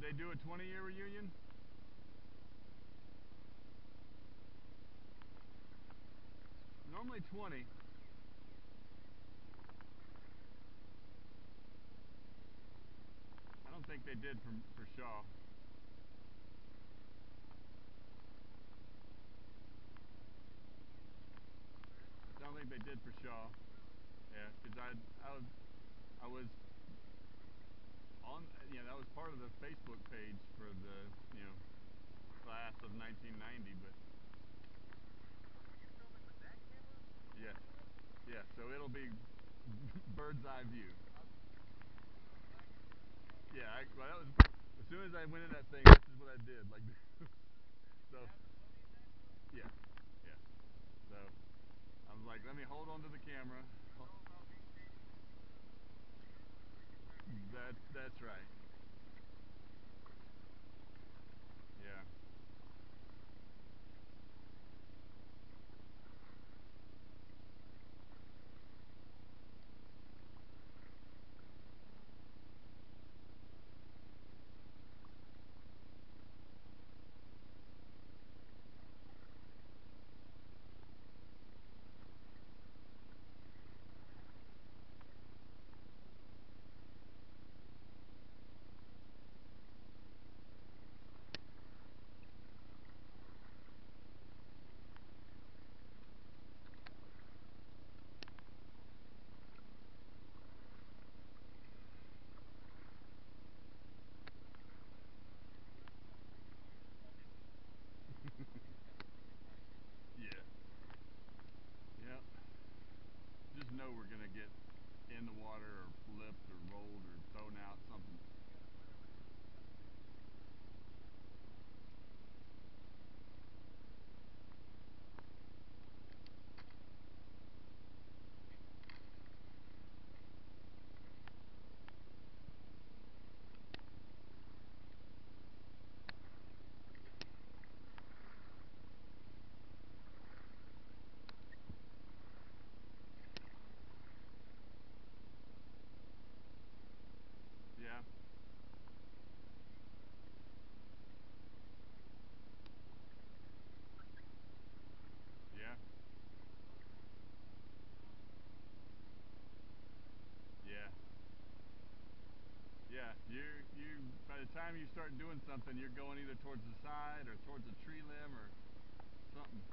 they do a 20 year reunion? Normally 20. I don't think they did for, for Shaw. I don't think they did for Shaw. Yeah, because I, I I was on, you know, that was part of the Facebook page for the, you know, class of 1990, but yes, yes. So it'll be bird's eye view. Yeah, I, well, that was as soon as I went in that thing. This is what I did. Like, so yeah, yeah. So I was like, let me hold on to the camera. That's right. Yeah. Yeah. Yep. Just know we're gonna get in the water or flipped or rolled or thrown out something. Yeah. Yeah. Yeah. Yeah. You you by the time you start doing something, you're going either towards the side or towards a tree limb or something.